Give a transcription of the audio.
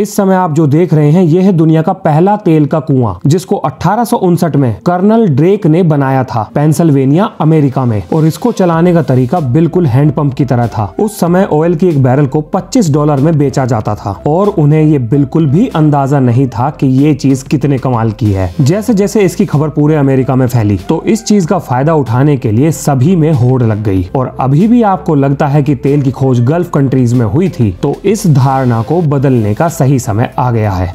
इस समय आप जो देख रहे हैं यह है दुनिया का पहला तेल का कुआँ, जिसको अठारह सौ उनसठ में कर्नल ड्रेक ने बनाया था, पेंसिल्वेनिया, अमेरिका में। और इसको चलाने का तरीका बिल्कुल हैंडपंप की तरह था। उस समय ऑयल की एक बैरल को 25 डॉलर में बेचा जाता था। और उन्हें ये बिल्कुल भी अंदाज़ा नहीं था कि ये चीज़ कितने कमाल की है। जैसे जैसे इसकी खबर पूरे अमेरिका में फैली तो इस चीज़ का फ़ायदा उठाने के लिए सभी में होड़ लग गई। और अभी भी आपको लगता है की तेल की खोज गल्फ कंट्रीज़ में हुई थी तो इस धारणा को बदलने का सही समय आ गया है।